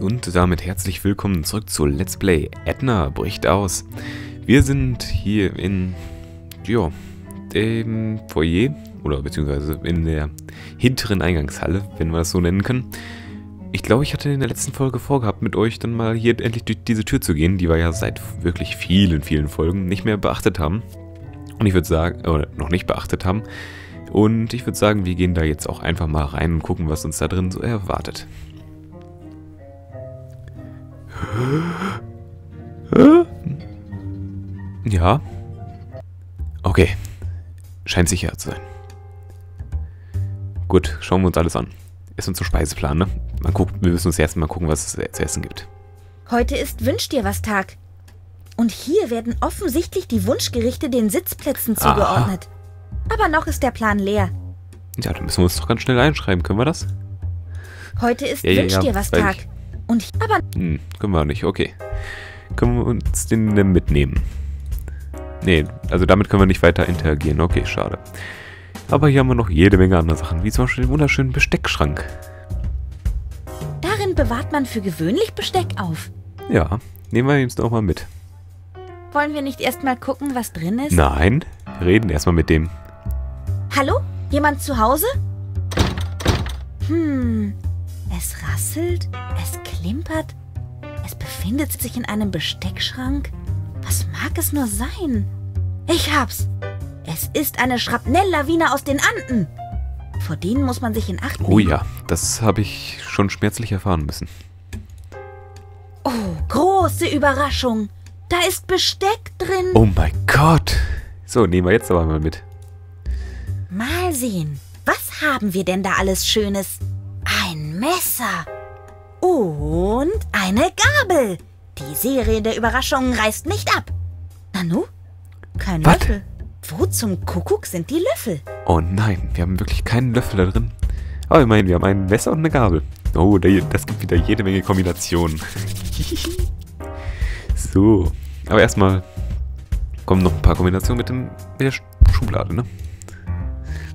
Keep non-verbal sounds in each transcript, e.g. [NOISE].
Und damit herzlich willkommen zurück zu Let's Play Edna bricht aus. Wir sind hier in, ja, dem Foyer oder beziehungsweise in der hinteren Eingangshalle, wenn wir das so nennen können. Ich glaube, ich hatte in der letzten Folge vorgehabt, mit euch dann mal hier endlich durch diese Tür zu gehen, die wir ja seit wirklich vielen, vielen Folgen nicht mehr beachtet haben. Und ich würde sagen, oder noch nicht beachtet haben. Und ich würde sagen, wir gehen da jetzt auch einfach mal rein und gucken, was uns da drin so erwartet. Ja. Okay. Scheint sicher zu sein. Gut, schauen wir uns alles an. Ist unser Speiseplan, ne? Man guckt, wir müssen uns erst mal gucken, was es zu essen gibt. Heute ist Wünsch dir was Tag. Und hier werden offensichtlich die Wunschgerichte den Sitzplätzen Aha. zugeordnet. Aber noch ist der Plan leer. Ja, dann müssen wir uns doch ganz schnell einschreiben. Können wir das? Heute ist Ja, Wünsch ja, dir was Tag. ich- Und hi- aber Hm, können wir nicht. Okay. Können wir uns den denn mitnehmen? Nee, also damit können wir nicht weiter interagieren. Okay, schade. Aber hier haben wir noch jede Menge andere Sachen, wie zum Beispiel den wunderschönen Besteckschrank. darin bewahrt man für gewöhnlich Besteck auf. Ja, nehmen wir jetzt auch mal mit. Wollen wir nicht erst mal gucken, was drin ist? Nein, reden erstmal mit dem. Hallo? Jemand zu Hause? Hm, es rasselt, es klimpert, es befindet sich in einem Besteckschrank. Was mag es nur sein? Ich hab's. Es ist eine Schrapnelllawine aus den Anden. Vor denen muss man sich in Acht nehmen. Oh ja, das habe ich schon schmerzlich erfahren müssen. Oh, große Überraschung. Da ist Besteck drin. Oh mein Gott. So, nehmen wir jetzt aber mal mit. Mal sehen, was haben wir denn da alles Schönes? Ein Messer und eine Gabel. Die Serie der Überraschungen reißt nicht ab. Nanu? Kein Was? Löffel. Wo zum Kuckuck sind die Löffel? Oh nein, wir haben wirklich keinen Löffel da drin. Aber immerhin, wir haben ein Messer und eine Gabel. Oh, da- das gibt wieder jede Menge Kombinationen. [LAUGHS] so, aber erstmal kommen noch ein paar Kombinationen mit, dem, mit der Sch- Schublade, ne?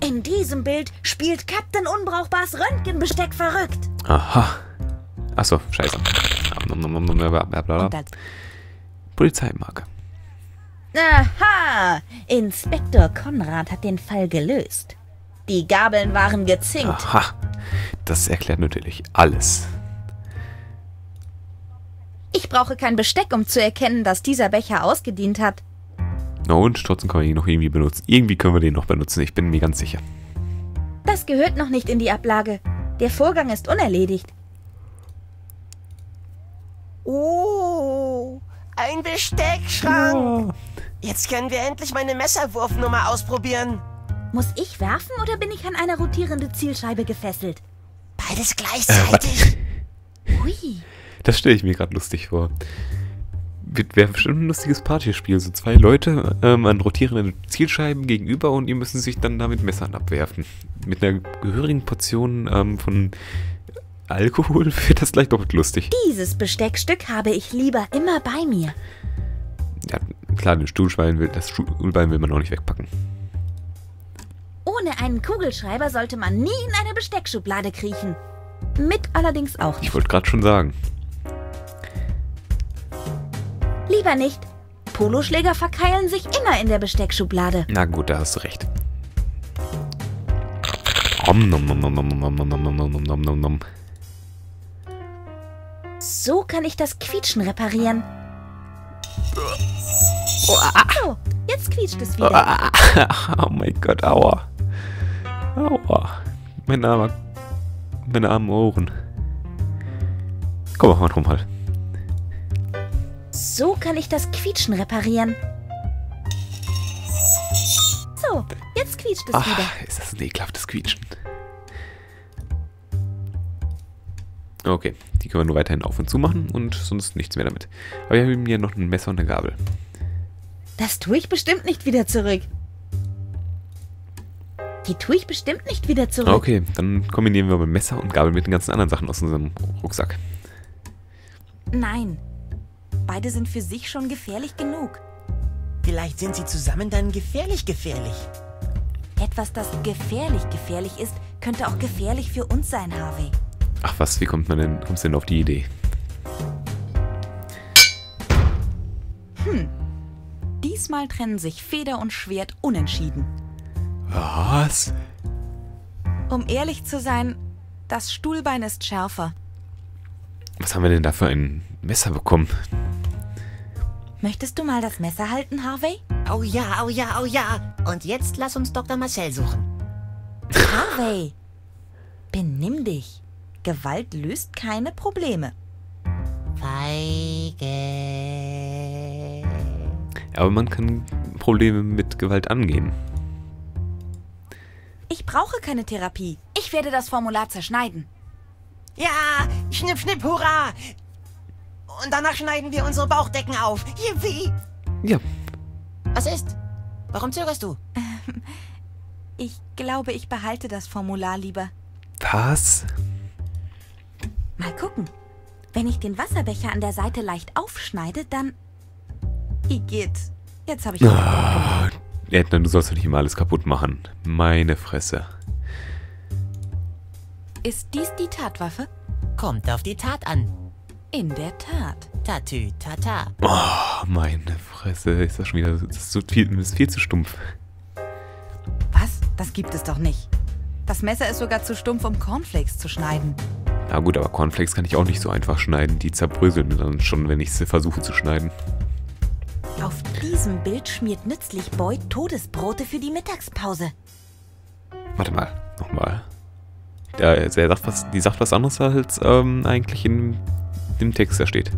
In diesem Bild spielt Captain Unbrauchbars Röntgenbesteck verrückt. Aha. Achso, scheiße. Polizeimarke. Aha! Inspektor Konrad hat den Fall gelöst. Die Gabeln waren gezinkt. Aha. Das erklärt natürlich alles. Ich brauche kein Besteck, um zu erkennen, dass dieser Becher ausgedient hat. Na und trotzdem können wir ihn noch irgendwie benutzen. Irgendwie können wir den noch benutzen, ich bin mir ganz sicher. Das gehört noch nicht in die Ablage. Der Vorgang ist unerledigt. Oh, ein Besteckschrank. Jetzt können wir endlich meine Messerwurfnummer ausprobieren. Muss ich werfen oder bin ich an eine rotierende Zielscheibe gefesselt? Beides gleichzeitig. Hui. Das stelle ich mir gerade lustig vor. Wäre bestimmt ein lustiges Partyspiel. So zwei Leute ähm, an rotierenden Zielscheiben gegenüber und die müssen sich dann da mit Messern abwerfen. Mit einer gehörigen Portion ähm, von Alkohol [LAUGHS] wird das gleich doppelt lustig. Dieses Besteckstück habe ich lieber immer bei mir. Ja, klar, den Stuhlbein will, das Stuhlbein will man auch nicht wegpacken. Ohne einen Kugelschreiber sollte man nie in eine Besteckschublade kriechen. Mit allerdings auch Ich nicht. wollte gerade schon sagen. Lieber nicht. Poloschläger verkeilen sich immer in der Besteckschublade. Na gut, da hast du recht. So kann ich das Quietschen reparieren. Oh, jetzt quietscht es wieder. Oh mein Gott, aua. Aua. Meine armen, meine armen Ohren. Komm, mach mal. So kann ich das Quietschen reparieren. So, jetzt quietscht es wieder. Ach, ist das ein ekelhaftes Quietschen. Okay, die können wir nur weiterhin auf und zu machen und sonst nichts mehr damit. Aber wir haben hier noch ein Messer und eine Gabel. Das tue ich bestimmt nicht wieder zurück. Die tue ich bestimmt nicht wieder zurück. Okay, dann kombinieren wir mal Messer und Gabel mit den ganzen anderen Sachen aus unserem Rucksack. Nein. Beide sind für sich schon gefährlich genug. Vielleicht sind sie zusammen dann gefährlich gefährlich. Etwas, das gefährlich gefährlich ist, könnte auch gefährlich für uns sein, Harvey. Ach was, wie kommt man denn, kommst du denn auf die Idee? Hm. Diesmal trennen sich Feder und Schwert unentschieden. Was? Um ehrlich zu sein, das Stuhlbein ist schärfer. Was haben wir denn da für ein Messer bekommen? Möchtest du mal das Messer halten, Harvey? Oh ja, oh ja, oh ja. Und jetzt lass uns Dr. Marcel suchen. Harvey, benimm dich. Gewalt löst keine Probleme. Feige. Aber man kann Probleme mit Gewalt angehen. Ich brauche keine Therapie. Ich werde das Formular zerschneiden. Ja, schnipp, schnipp, hurra. Und danach schneiden wir unsere Bauchdecken auf. Yippie. Ja, Was ist? Warum zögerst du? Ich glaube, ich behalte das Formular lieber. was? Mal gucken. Wenn ich den Wasserbecher an der Seite leicht aufschneide, dann... Igitt. Jetzt habe ich... Ah, Edna, du sollst doch nicht immer alles kaputt machen. Meine Fresse. Ist dies die Tatwaffe? Kommt auf die Tat an. In der Tat. Tatü, tata. Oh, meine Fresse. Ist das schon wieder. Das ist, so viel, das ist viel zu stumpf. Was? Das gibt es doch nicht. Das Messer ist sogar zu stumpf, um Cornflakes zu schneiden. Na gut, aber Cornflakes kann ich auch nicht so einfach schneiden. Die zerbröseln mir dann schon, wenn ich sie versuche zu schneiden. Auf diesem Bild schmiert nützlich Boyd Todesbrote für die Mittagspause. Warte mal, nochmal. Der, der sagt was, die sagt was anderes, als ähm, eigentlich in dem Text da steht.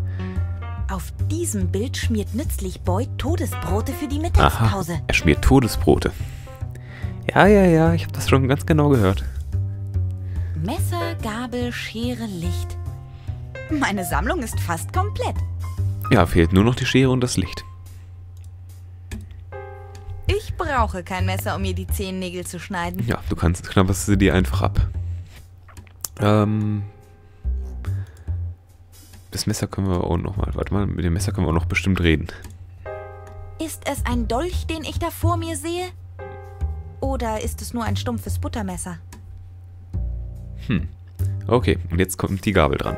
Auf diesem Bild schmiert nützlich Boyd Todesbrote für die Aha, Mittagspause. er schmiert Todesbrote. Ja, ja, ja, ich habe das schon ganz genau gehört. Messer, Gabel, Schere, Licht. Meine Sammlung ist fast komplett. Ja, fehlt nur noch die Schere und das Licht. Ich brauche kein Messer, um mir die Zehennägel zu schneiden. Ja, du kannst, knabberst sie dir einfach ab. Ähm. Das Messer können wir auch noch mal. Warte mal, mit dem Messer können wir auch noch bestimmt reden. Ist es ein Dolch, den ich da vor mir sehe? Oder ist es nur ein stumpfes Buttermesser? Okay, und jetzt kommt die Gabel dran.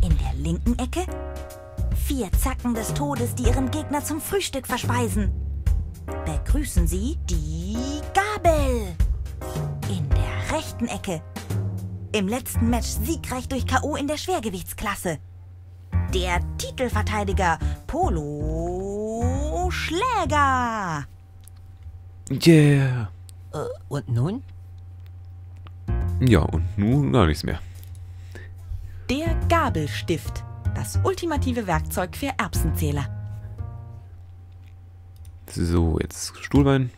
In der linken Ecke vier Zacken des Todes, die ihren Gegner zum Frühstück verspeisen. Begrüßen Sie die Gabel. In der rechten Ecke im letzten Match siegreich durch K.O. in der Schwergewichtsklasse. Der Titelverteidiger Polo Schläger. Yeah! Äh, und nun? Ja, und nun gar nichts mehr. Der Gabelstift. Das ultimative Werkzeug für Erbsenzähler. So, jetzt Stuhlbein.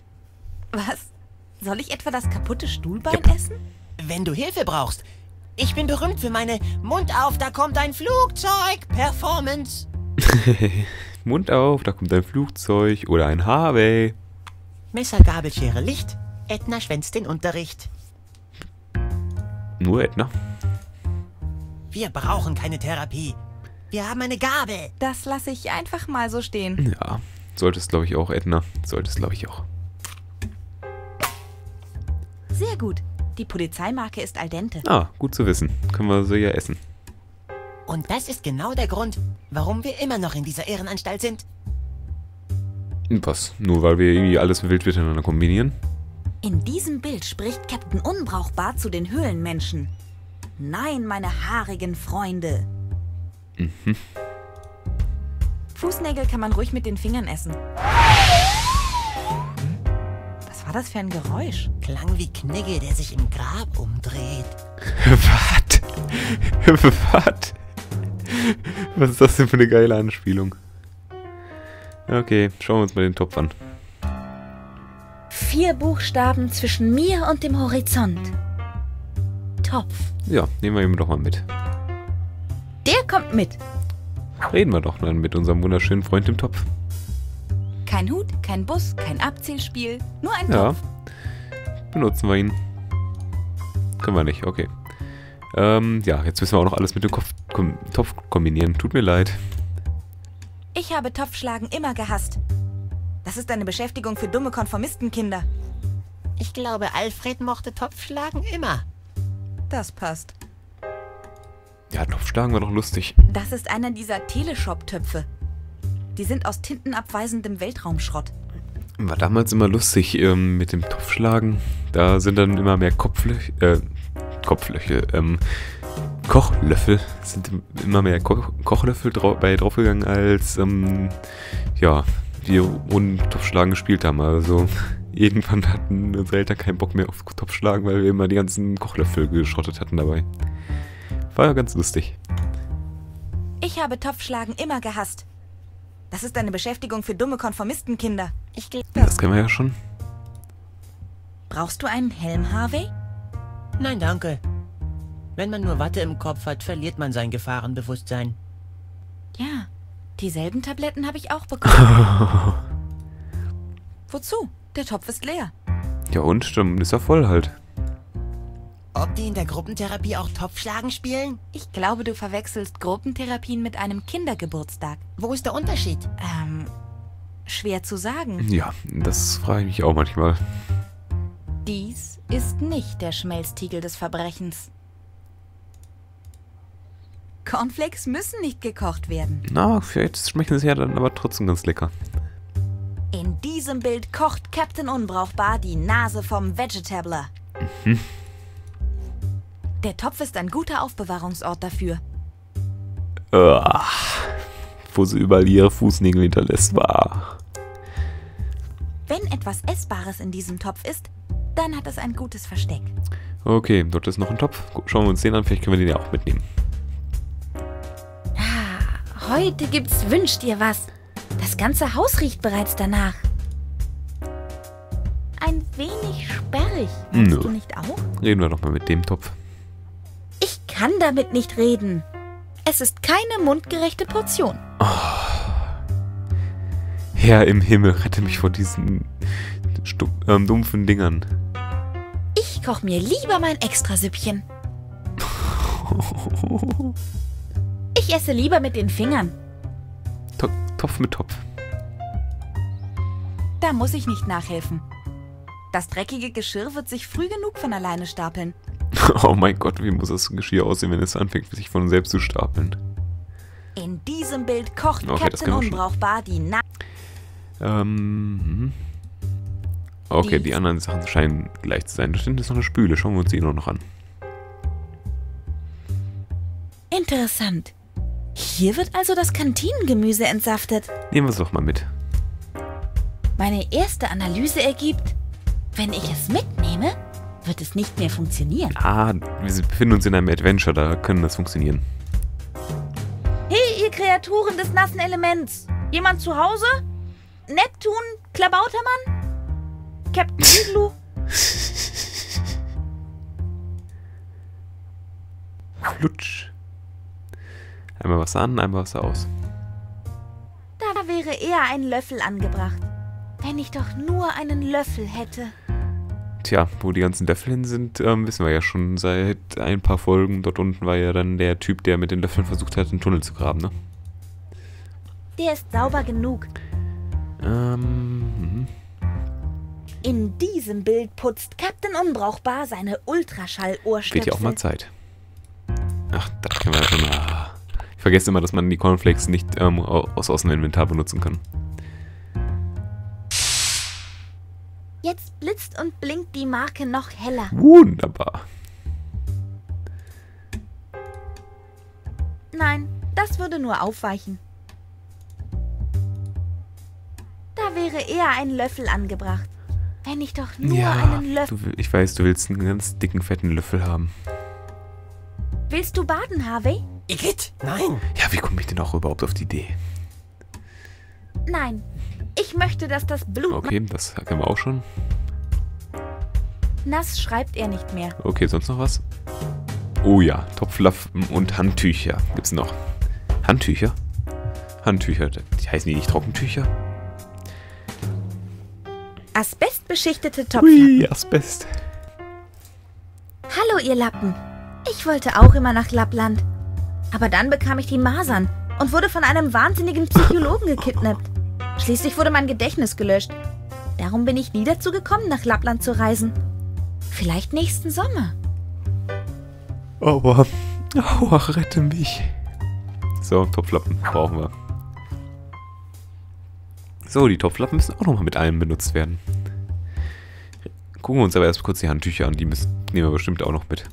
Was? Soll ich etwa das kaputte Stuhlbein Ja. essen? Wenn du Hilfe brauchst. Ich bin berühmt für meine Mund auf, da kommt ein Flugzeug Performance. [LAUGHS] Mund auf, da kommt ein Flugzeug oder ein Harvey. Messer, Gabel, Schere, Licht. Edna schwänzt den Unterricht. Nur Edna. Wir brauchen keine Therapie. Wir haben eine Gabel. Das lasse ich einfach mal so stehen. Ja, solltest glaube ich auch, Edna. Solltest glaube ich auch. Sehr gut. Die Polizeimarke ist al dente. Ah, gut zu wissen. Können wir sie ja essen. Und das ist genau der Grund, warum wir immer noch in dieser Ehrenanstalt sind. Was? Nur weil wir irgendwie alles wild miteinander kombinieren? In diesem Bild spricht Captain Unbrauchbar zu den Höhlenmenschen. Nein, meine haarigen Freunde. Fußnägel kann man ruhig mit den Fingern essen. Das für ein Geräusch? Klang wie Knigge, der sich im Grab umdreht. [LAUGHS] Was? Was? [LAUGHS] Was ist das denn für eine geile Anspielung? Okay, schauen wir uns mal den Topf an. Vier Buchstaben zwischen mir und dem Horizont. Topf. Ja, nehmen wir ihn doch mal mit. Der kommt mit. Reden wir doch dann mit unserem wunderschönen Freund im Topf. Kein Hut, kein Bus, kein Abzählspiel, nur ein Ja. Topf. Benutzen wir ihn. Können wir nicht, okay. Ähm, ja, jetzt müssen wir auch noch alles mit dem Kopf, kom Topf kombinieren. Tut mir leid. Ich habe Topfschlagen immer gehasst. Das ist eine Beschäftigung für dumme Konformistenkinder. Ich glaube, Alfred mochte Topfschlagen immer. Das passt. Ja, Topfschlagen war doch lustig. Das ist einer dieser Teleshop-Töpfe. Die sind aus tintenabweisendem Weltraumschrott. War damals immer lustig ähm, mit dem Topfschlagen. Da sind dann immer mehr Kopflöcher, äh, Kopflöcher, ähm, Kochlöffel, sind immer mehr Ko Kochlöffel drau bei draufgegangen, als, ähm, ja, wir runden Topfschlagen gespielt haben. Also [LAUGHS] irgendwann hatten unsere Eltern keinen Bock mehr auf Topfschlagen, weil wir immer die ganzen Kochlöffel geschrottet hatten dabei. War ja ganz lustig. Ich habe Topfschlagen immer gehasst. Das ist eine Beschäftigung für dumme Konformistenkinder. Ich glaube. Das kennen wir ja schon. Brauchst du einen Helm, Harvey? Nein, danke. Wenn man nur Watte im Kopf hat, verliert man sein Gefahrenbewusstsein. Ja, dieselben Tabletten habe ich auch bekommen. [LAUGHS] Wozu? Der Topf ist leer. Ja und? Dann ist er voll halt. Ob die in der Gruppentherapie auch Topfschlagen spielen? Ich glaube, du verwechselst Gruppentherapien mit einem Kindergeburtstag. Wo ist der Unterschied? Ähm, schwer zu sagen. Ja, das frage ich mich auch manchmal. Dies ist nicht der Schmelztiegel des Verbrechens. Cornflakes müssen nicht gekocht werden. Na, vielleicht schmecken sie ja dann aber trotzdem ganz lecker. In diesem Bild kocht Captain Unbrauchbar die Nase vom Vegetabler. Mhm. Der Topf ist ein guter Aufbewahrungsort dafür. Uah, wo sie überall ihre Fußnägel hinterlässt, war. Wenn etwas Essbares in diesem Topf ist, dann hat es ein gutes Versteck. Okay, dort ist noch ein Topf. Schauen wir uns den an, vielleicht können wir den ja auch mitnehmen. Ah, heute gibt's Wünsch dir was. Das ganze Haus riecht bereits danach. Ein wenig sperrig, meinst Nö. du nicht auch? Reden wir doch mal mit dem Topf. Ich kann damit nicht reden. Es ist keine mundgerechte Portion. Herr im Himmel, rette mich vor diesen ähm, dumpfen Dingern. Ich koch mir lieber mein Extrasüppchen. [LAUGHS] Ich esse lieber mit den Fingern. To Topf mit Topf. Da muss ich nicht nachhelfen. Das dreckige Geschirr wird sich früh genug von alleine stapeln. [LAUGHS] Oh mein Gott, wie muss das Geschirr aussehen, wenn es anfängt, sich von selbst zu stapeln? In diesem Bild kocht Okay, Captain. Unbrauchbar die Na Ähm. mhm. Okay, Die- die anderen Sachen scheinen gleich zu sein. Da hinten ist noch eine Spüle. Schauen wir uns die noch, noch an. Interessant. Hier wird also das Kantinengemüse entsaftet. Nehmen wir es doch mal mit. Meine erste Analyse ergibt, wenn ich es mitnehme, wird es nicht mehr funktionieren. Ah, wir befinden uns in einem Adventure, da können das funktionieren. Hey, ihr Kreaturen des nassen Elements! Jemand zu Hause? Neptun? Klabautermann? Captain [LAUGHS] Igloo? Flutsch. Einmal Wasser an, einmal Wasser aus. Da wäre eher ein Löffel angebracht. Wenn ich doch nur einen Löffel hätte. Tja, wo die ganzen Löffel hin sind, ähm, wissen wir ja schon seit ein paar Folgen. Dort unten war ja dann der Typ, der mit den Löffeln versucht hat, einen Tunnel zu graben, ne? Der ist sauber genug. Ähm, mhm. In diesem Bild putzt Captain Unbrauchbar seine Ultraschall-Ohrstöpsel. Wird ja auch mal Zeit. Ach, das können wir ja schon. Ah. Ich vergesse immer, dass man die Cornflakes nicht ähm, au- aus Außeninventar benutzen kann. Blitzt und blinkt die Marke noch heller. Wunderbar. Nein, das würde nur aufweichen. Da wäre eher ein Löffel angebracht. Wenn ich doch nur ja, einen Löffel. du, ich weiß, du willst einen ganz dicken, fetten Löffel haben. Willst du baden, Harvey? Igitt, nein. Ja, wie komme ich denn auch überhaupt auf die Idee? Nein. Ich möchte, dass das Blut Okay, das kennen wir auch schon. Nass schreibt er nicht mehr. Okay, sonst noch was? Oh ja, Topflappen und Handtücher. Gibt's noch? Handtücher? Handtücher, die heißen die nicht Trockentücher? Asbestbeschichtete Topflappen. Hui, Asbest. Hallo, ihr Lappen. Ich wollte auch immer nach Lappland. Aber dann bekam ich die Masern und wurde von einem wahnsinnigen Psychologen gekidnappt. Schließlich wurde mein Gedächtnis gelöscht. Darum bin ich nie dazu gekommen, nach Lappland zu reisen. Vielleicht nächsten Sommer. Aua. Aua, rette mich. So, Topflappen brauchen wir. So, die Topflappen müssen auch nochmal mit allem benutzt werden. Gucken wir uns aber erst kurz die Handtücher an. Die müssen, nehmen wir bestimmt auch noch mit.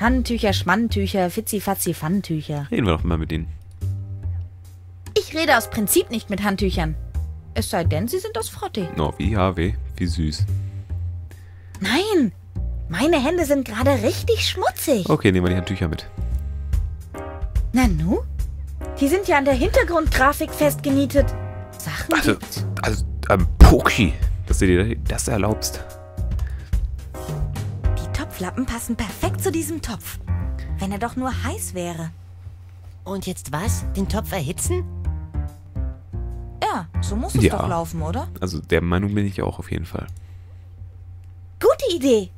Handtücher, Schmandtücher, Fitzi-Fatzi, Pfannentücher. Reden wir doch mal mit denen. Ich rede aus Prinzip nicht mit Handtüchern. Es sei denn, sie sind aus Frotte. Oh, wie HW. Wie süß. Nein, meine Hände sind gerade richtig schmutzig. Okay, nehmen wir die Handtücher mit. Nanu? Die sind ja an der Hintergrundgrafik festgenietet. Sachen Also, gibt's. also, ähm, Poki, dass du dir das erlaubst. Die Topflappen passen perfekt zu diesem Topf. Wenn er doch nur heiß wäre. Und jetzt was? Den Topf erhitzen? Ja, so muss es Ja. doch laufen, oder? Also, der Meinung bin ich auch auf jeden Fall. Gute Idee.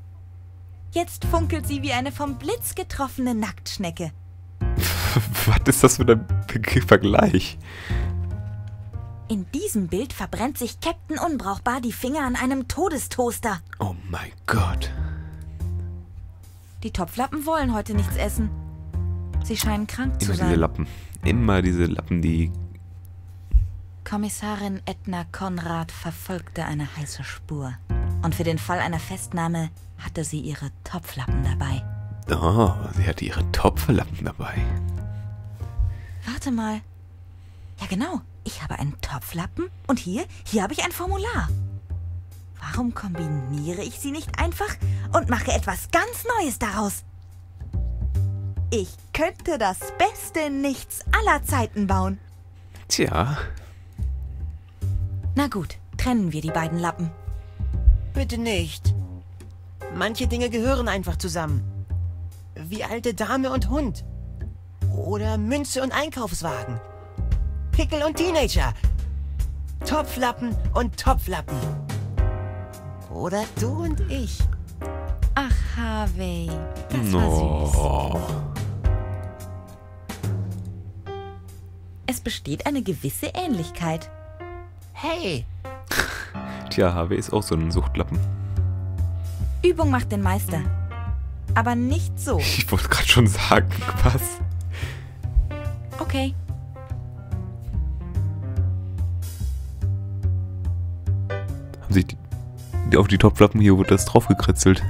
Jetzt funkelt sie wie eine vom Blitz getroffene Nacktschnecke. [LAUGHS] Was ist das für ein Be- Vergleich? In diesem Bild verbrennt sich Captain Unbrauchbar die Finger an einem Todestoaster. Oh mein Gott. Die Topflappen wollen heute nichts essen. Sie scheinen krank zu Immer diese sein. Lappen. Immer diese Lappen, die. Kommissarin Edna Konrad verfolgte eine heiße Spur. Und für den Fall einer Festnahme hatte sie ihre Topflappen dabei. Oh, sie hatte ihre Topflappen dabei. Warte mal. Ja genau, ich habe einen Topflappen und hier, hier habe ich ein Formular. Warum kombiniere ich sie nicht einfach und mache etwas ganz Neues daraus? Ich könnte das beste Nichts aller Zeiten bauen. Tja, Na gut, trennen wir die beiden Lappen. Bitte nicht. Manche Dinge gehören einfach zusammen. Wie alte Dame und Hund. Oder Münze und Einkaufswagen. Pickel und Teenager. Topflappen und Topflappen. Oder du und ich. Ach, Harvey, das war süß. no. Es besteht eine gewisse Ähnlichkeit. Hey, Tja, HW ist auch so ein Suchtlappen. Übung macht den Meister. Aber nicht so. [LAUGHS] Ich wollte gerade schon sagen, was? Okay. Haben sich die, auf die Topflappen hier wurde das draufgekritzelt.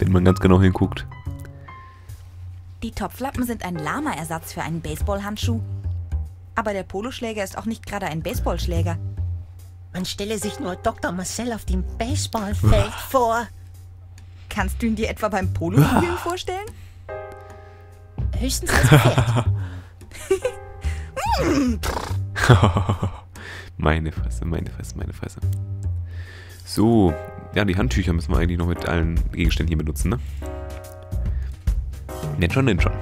Wenn man ganz genau hinguckt. Die Topflappen sind ein Lama-Ersatz für einen Baseballhandschuh. Aber der Poloschläger ist auch nicht gerade ein Baseballschläger. Man stelle sich nur Dr. Marcel auf dem Baseballfeld vor. Kannst du ihn dir etwa beim Polospielen vorstellen? Höchstens als Pferd. [LAUGHS] meine Fresse, meine Fresse, meine Fresse. So, ja, die Handtücher müssen wir eigentlich noch mit allen Gegenständen hier benutzen, ne? Nenn schon, nenn schon.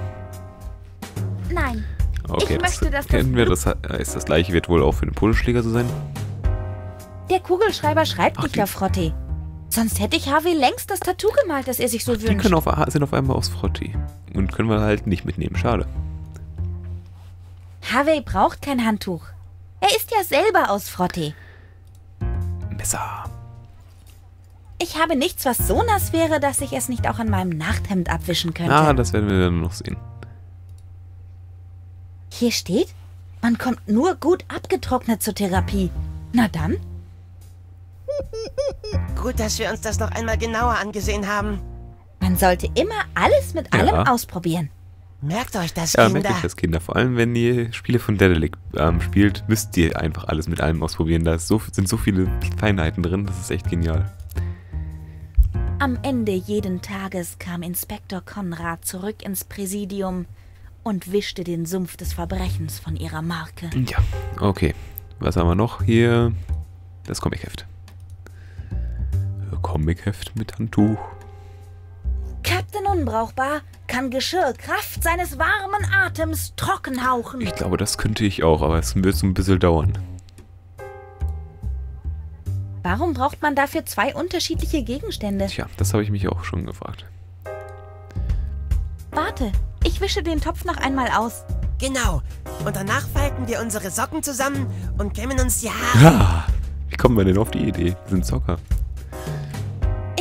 Nein. Okay, Ich das möchte, dass das kennen wir. Das heißt, das gleiche wird wohl auch für den Poloschläger so sein. Der Kugelschreiber schreibt Ach, nicht die- auf Frotte. Sonst hätte ich Harvey längst das Tattoo gemalt, das er sich so Die wünscht. können auf, sind auf einmal aus Frotti. Und können wir halt nicht mitnehmen. Schade. Harvey braucht kein Handtuch. Er ist ja selber aus Frotte. Messer. Ich habe nichts, was so nass wäre, dass ich es nicht auch an meinem Nachthemd abwischen könnte. Ah, das werden wir dann noch sehen. Hier steht, man kommt nur gut abgetrocknet zur Therapie. Na dann, Gut, dass wir uns das noch einmal genauer angesehen haben. man sollte immer alles mit Ja. allem ausprobieren. Merkt euch das, Ja, Kinder. merkt euch das, Kinder. Vor allem, wenn ihr Spiele von Dedelic ähm, spielt, müsst ihr einfach alles mit allem ausprobieren. Da ist so, sind so viele Feinheiten drin, das ist echt genial. Am Ende jeden Tages kam Inspektor Konrad zurück ins Präsidium und wischte den Sumpf des Verbrechens von ihrer Marke. Ja, okay. Was haben wir noch? Hier das Comicheft. Comicheft mit Handtuch. Captain Unbrauchbar kann Geschirr Kraft seines warmen Atems trocken hauchen. Ich glaube, das könnte ich auch, aber es wird so ein bisschen dauern. Warum braucht man dafür zwei unterschiedliche Gegenstände? Tja, das habe ich mich auch schon gefragt. Warte, ich wische den Topf noch einmal aus. Genau. Und danach falten wir unsere Socken zusammen und kämmen uns die Haare. Ah, wie kommen wir denn auf die Idee? Wir sind Zocker.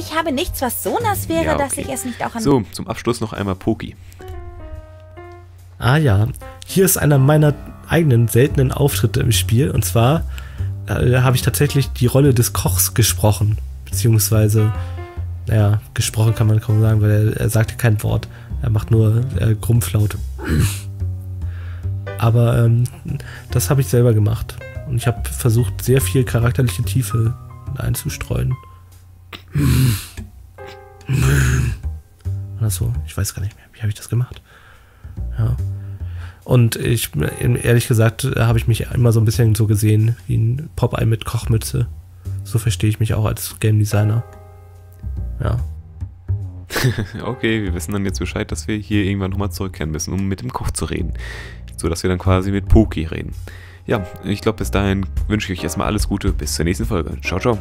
Ich habe nichts, was so nass wäre, Ja, dass okay. ich es nicht auch an... So, zum Abschluss noch einmal Poki. Ah ja, hier ist einer meiner eigenen seltenen Auftritte im Spiel. Und zwar äh, habe ich tatsächlich die Rolle des Kochs gesprochen. Beziehungsweise, naja, gesprochen kann man kaum sagen, weil er, er sagte kein Wort. Er macht nur äh, Grumpflaute. [LAUGHS] Aber ähm, das habe ich selber gemacht. Und ich habe versucht, sehr viel charakterliche Tiefe einzustreuen. Oder so. Ich weiß gar nicht mehr. Wie habe ich das gemacht? Ja. Und ich, ehrlich gesagt, habe ich mich immer so ein bisschen so gesehen wie ein Popeye mit Kochmütze. So verstehe ich mich auch als Game Designer. Ja. [LAUGHS] okay, wir wissen dann jetzt Bescheid, dass wir hier irgendwann nochmal zurückkehren müssen, um mit dem Koch zu reden. So dass wir dann quasi mit Poki reden. Ja, ich glaube, bis dahin wünsche ich euch erstmal alles Gute. Bis zur nächsten Folge. Ciao, ciao.